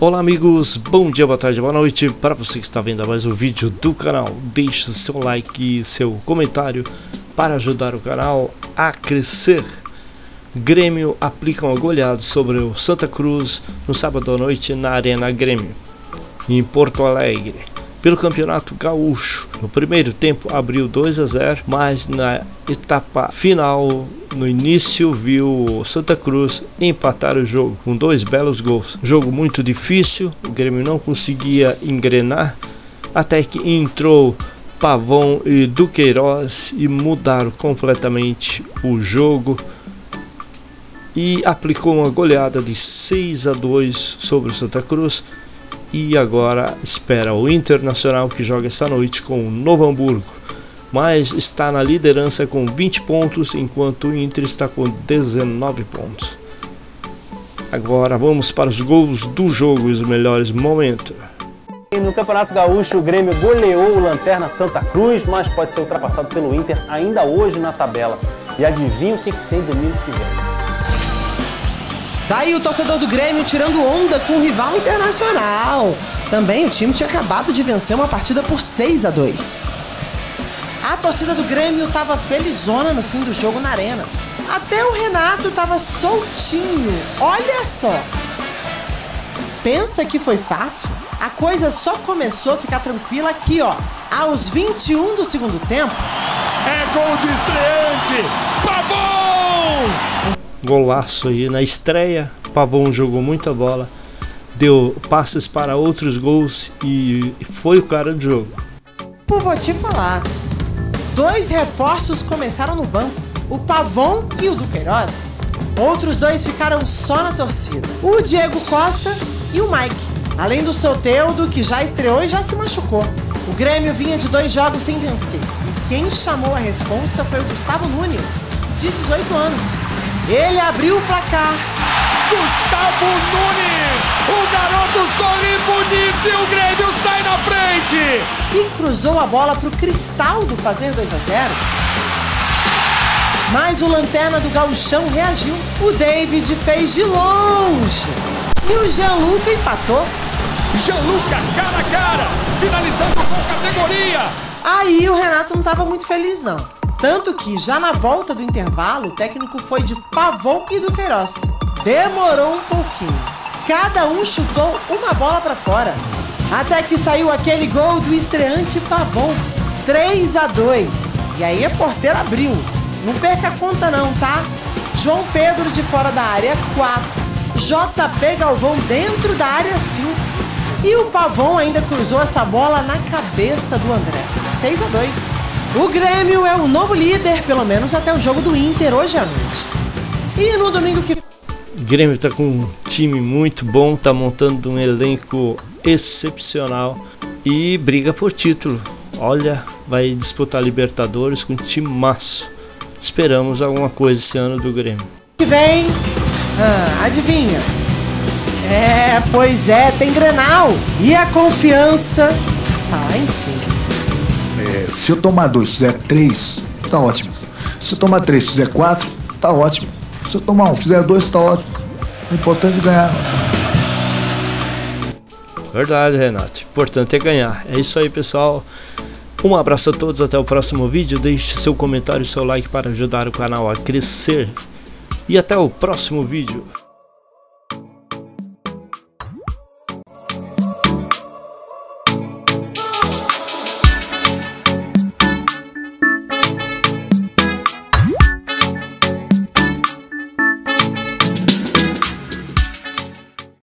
Olá amigos, bom dia, boa tarde, boa noite para você que está vendo mais um vídeo do canal. Deixe seu like seu comentário para ajudar o canal a crescer. Grêmio aplica uma goleada sobre o Santa Cruz no sábado à noite na Arena Grêmio, em Porto Alegre pelo Campeonato Gaúcho. No primeiro tempo abriu 2 a 0, mas na etapa final, no início, viu Santa Cruz empatar o jogo com dois belos gols. Jogo muito difícil, o Grêmio não conseguia engrenar até que entrou Pavão e Duqueiroz e mudaram completamente o jogo e aplicou uma goleada de 6 a 2 sobre o Santa Cruz e agora espera o Internacional que joga essa noite com o Novo Hamburgo, mas está na liderança com 20 pontos, enquanto o Inter está com 19 pontos. Agora vamos para os gols do jogo e os melhores momentos. No Campeonato Gaúcho, o Grêmio goleou o Lanterna Santa Cruz, mas pode ser ultrapassado pelo Inter ainda hoje na tabela. E adivinha o que, que tem domingo que vem? Tá aí o torcedor do Grêmio tirando onda com o rival internacional. Também o time tinha acabado de vencer uma partida por 6 a 2. A torcida do Grêmio estava felizona no fim do jogo na arena. Até o Renato estava soltinho. Olha só. Pensa que foi fácil? A coisa só começou a ficar tranquila aqui, ó. Aos 21 do segundo tempo. É gol de estreante! Pavão! Golaço aí na estreia. Pavão jogou muita bola, deu passes para outros gols e foi o cara do jogo. Pô, vou te falar. Dois reforços começaram no banco: o Pavão e o Duqueiroz. Outros dois ficaram só na torcida: o Diego Costa e o Mike. Além do Soteudo, que já estreou e já se machucou. O Grêmio vinha de dois jogos sem vencer. E quem chamou a responsa foi o Gustavo Nunes, de 18 anos. Ele abriu o placar. Gustavo Nunes! O garoto sorri bonito e o Grêmio sai na frente! E cruzou a bola para o Cristaldo fazer 2 a 0. Mas o lanterna do gauchão reagiu. O David fez de longe. E o Gianluca empatou. Gianluca cara a cara, finalizando com categoria. Aí o Renato não estava muito feliz não. Tanto que, já na volta do intervalo, o técnico foi de Pavon e Duqueiroz. Demorou um pouquinho. Cada um chutou uma bola para fora. Até que saiu aquele gol do estreante Pavon. 3 a 2. E aí a porteira abriu. Não perca a conta não, tá? João Pedro de fora da área 4. JP Galvão dentro da área 5. E o Pavon ainda cruzou essa bola na cabeça do André. 6 a 2. O Grêmio é o novo líder, pelo menos até o jogo do Inter hoje à noite. E no domingo que. O Grêmio está com um time muito bom, está montando um elenco excepcional e briga por título. Olha, vai disputar Libertadores com um time maço. Esperamos alguma coisa esse ano do Grêmio. Que vem, ah, adivinha? É, pois é, tem Grenal e a confiança tá lá em cima. Se eu tomar dois, fizer três, tá ótimo. Se eu tomar três, fizer quatro, tá ótimo. Se eu tomar um, fizer dois, tá ótimo. O importante é ganhar. Verdade, Renato. O importante é ganhar. É isso aí, pessoal. Um abraço a todos, até o próximo vídeo. Deixe seu comentário e seu like para ajudar o canal a crescer. E até o próximo vídeo.